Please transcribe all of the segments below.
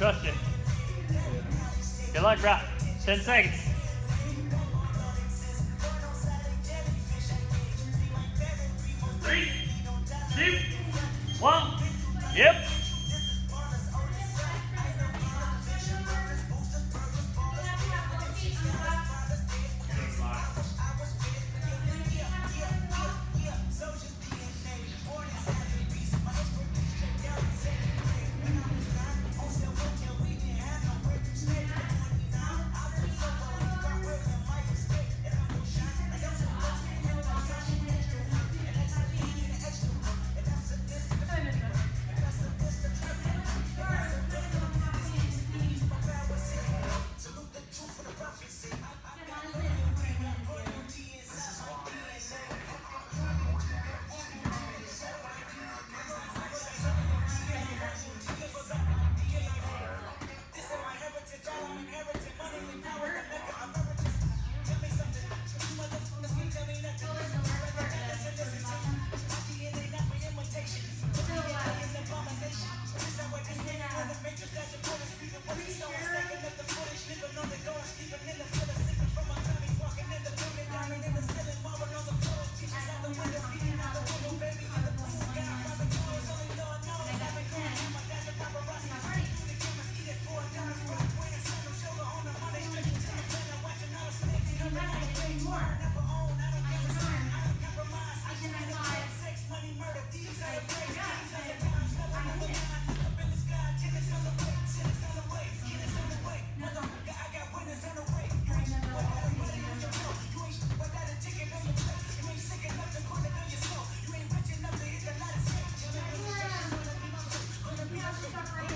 trust you. Good luck, bro. 10 seconds. Three, two, one. Yep. separate.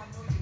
Buenas.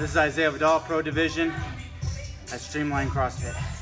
This is Isaiah Vidal, Pro Division at Streamline CrossFit.